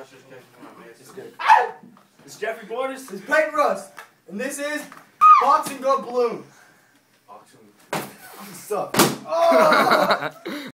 Rush. It's good. Ah! It's Jeffery Borders. It's Payton Rust, and this is Boxing Go Balloon. Boxing. You suck. Oh!